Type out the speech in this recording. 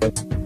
Bye.